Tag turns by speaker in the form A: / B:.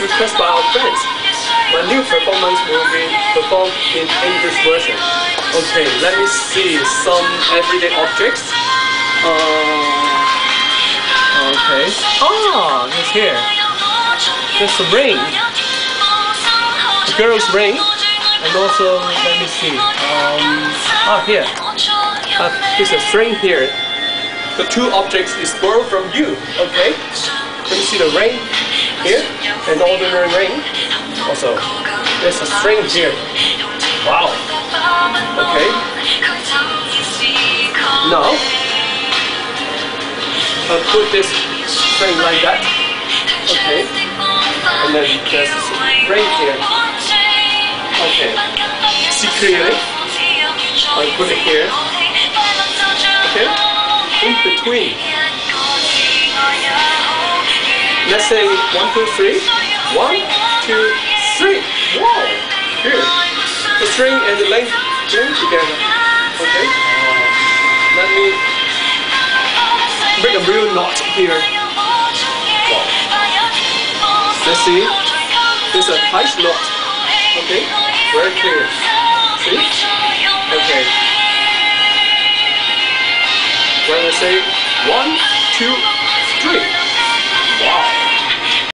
A: requested by our friends. My new performance will be performed in English version. Okay, let me see some everyday objects. Uh, okay. Ah, it's here. There's a ring. The girl's ring. And also, let me see. Um, ah, here. Uh, there's a string here. The two objects is borrowed from you. Okay. Let me see the ring here. An ordinary ring. Also, there's a string here. Wow. Okay. Now, I'll put this string like that. Okay. And then there's this ring here. Okay. See clearly? I'll put it here. Okay. In between. Let's say one, two, three. One, two, three. Wow. Here. The string and the length join together. Okay. Let me make a real knot here. Let's see. There's a tight knot. Okay. Very clear. See? Okay. When I say one, two.